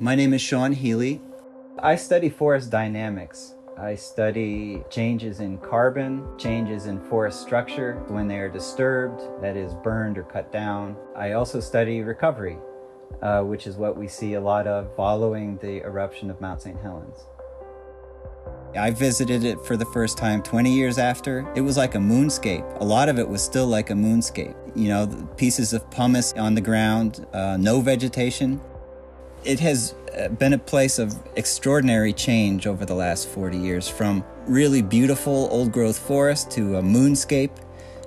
My name is Sean Healey. I study forest dynamics. I study changes in carbon, changes in forest structure when they are disturbed, that is, burned or cut down. I also study recovery, uh, which is what we see a lot of following the eruption of Mount St. Helens. I visited it for the first time 20 years after. It was like a moonscape. A lot of it was still like a moonscape. You know, pieces of pumice on the ground, uh, no vegetation. It has uh, been a place of extraordinary change over the last 40 years from really beautiful old growth forest to a moonscape,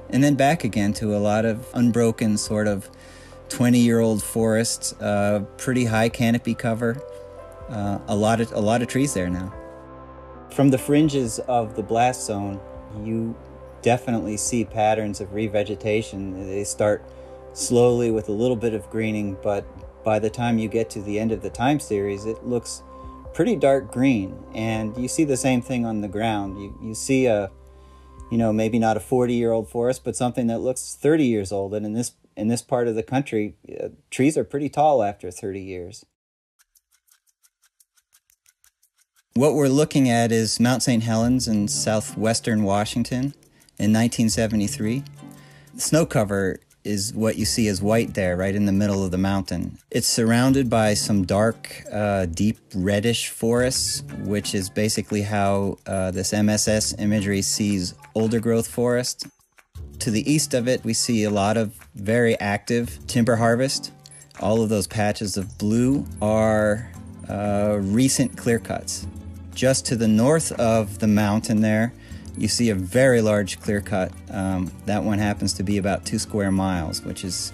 and then back again to a lot of unbroken, sort of 20 year old forests, uh, pretty high canopy cover, uh, a, lot of, a lot of trees there now. From the fringes of the blast zone, you definitely see patterns of revegetation. They start slowly with a little bit of greening, but by the time you get to the end of the time series, it looks pretty dark green. And you see the same thing on the ground. You, you see a, you know, maybe not a 40 year old forest, but something that looks 30 years old. And in this, in this part of the country, uh, trees are pretty tall after 30 years. What we're looking at is Mount St. Helens in southwestern Washington in 1973. The snow cover is what you see as white there, right in the middle of the mountain. It's surrounded by some dark, uh, deep reddish forests, which is basically how uh, this MSS imagery sees older growth forest. To the east of it, we see a lot of very active timber harvest. All of those patches of blue are uh, recent clear cuts. Just to the north of the mountain there, you see a very large clear cut. Um, that one happens to be about two square miles, which is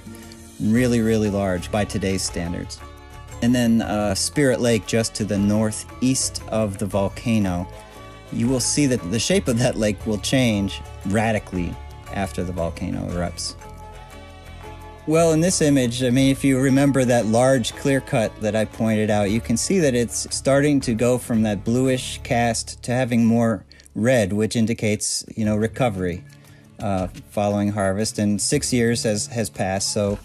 really, really large by today's standards. And then uh, Spirit Lake, just to the northeast of the volcano, you will see that the shape of that lake will change radically after the volcano erupts. Well, in this image, I mean, if you remember that large clear cut that I pointed out, you can see that it's starting to go from that bluish cast to having more red, which indicates, you know, recovery uh, following harvest. And six years has, has passed, so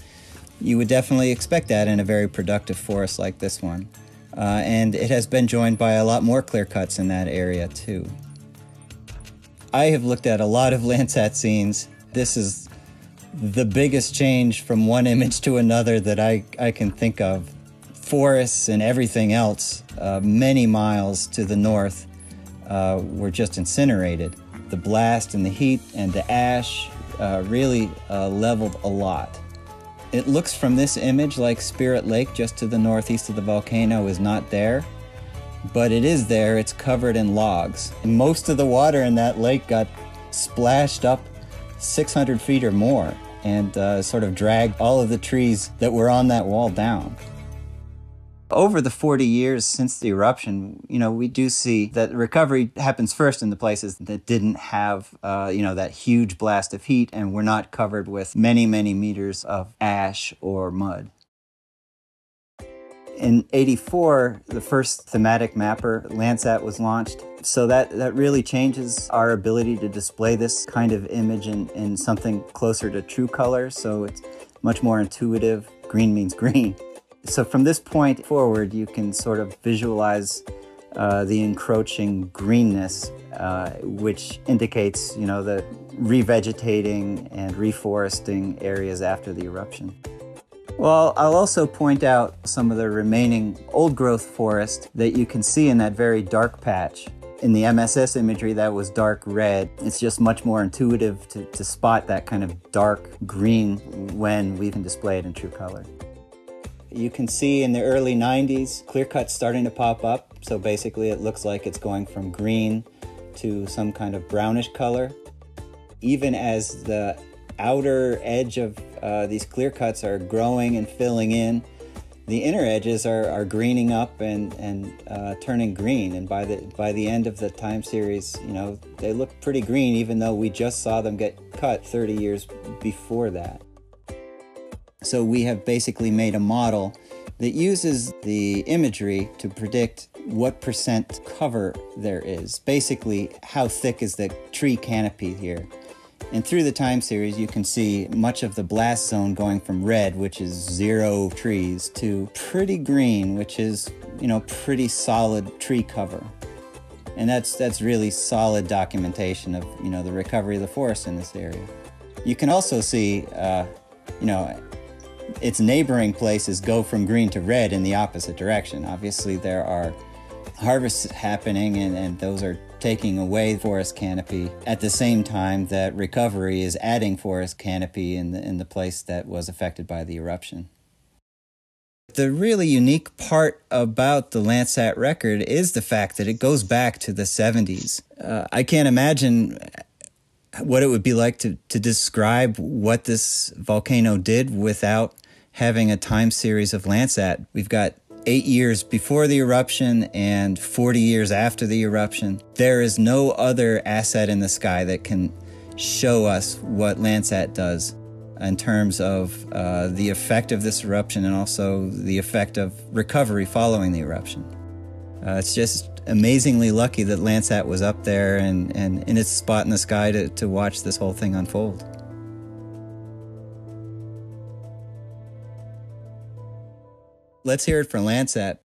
you would definitely expect that in a very productive forest like this one. Uh, and it has been joined by a lot more clear cuts in that area, too. I have looked at a lot of Landsat scenes. This is the biggest change from one image to another that I, I can think of. Forests and everything else, uh, many miles to the north, uh, were just incinerated. The blast and the heat and the ash uh, really uh, leveled a lot. It looks from this image like Spirit Lake, just to the northeast of the volcano, is not there, but it is there. It's covered in logs. And most of the water in that lake got splashed up 600 feet or more and uh, sort of dragged all of the trees that were on that wall down. Over the 40 years since the eruption, you know, we do see that recovery happens first in the places that didn't have, uh, you know, that huge blast of heat and were not covered with many, many meters of ash or mud. In 84, the first thematic mapper, Landsat, was launched. So that, that really changes our ability to display this kind of image in, in something closer to true color. So it's much more intuitive. Green means green. So from this point forward, you can sort of visualize uh, the encroaching greenness, uh, which indicates, you know, the revegetating and reforesting areas after the eruption. Well, I'll also point out some of the remaining old growth forest that you can see in that very dark patch. In the MSS imagery, that was dark red. It's just much more intuitive to, to spot that kind of dark green when we can display it in true color. You can see in the early 90s, clear cuts starting to pop up. So basically, it looks like it's going from green to some kind of brownish color. Even as the outer edge of uh, these clear cuts are growing and filling in. The inner edges are, are greening up and, and uh, turning green. And by the, by the end of the time series, you know, they look pretty green, even though we just saw them get cut 30 years before that. So we have basically made a model that uses the imagery to predict what percent cover there is. Basically, how thick is the tree canopy here. And through the time series, you can see much of the blast zone going from red, which is zero trees, to pretty green, which is, you know, pretty solid tree cover. And that's, that's really solid documentation of, you know, the recovery of the forest in this area. You can also see, uh, you know, its neighboring places go from green to red in the opposite direction. Obviously, there are harvests happening, and, and those are taking away forest canopy at the same time that recovery is adding forest canopy in the, in the place that was affected by the eruption. The really unique part about the Landsat record is the fact that it goes back to the 70s. Uh, I can't imagine what it would be like to, to describe what this volcano did without having a time series of Landsat. We've got eight years before the eruption and 40 years after the eruption. There is no other asset in the sky that can show us what Landsat does in terms of uh, the effect of this eruption and also the effect of recovery following the eruption. Uh, it's just amazingly lucky that Landsat was up there and, and in its spot in the sky to, to watch this whole thing unfold. Let's hear it for Landsat.